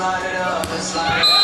slide it up and slide it up.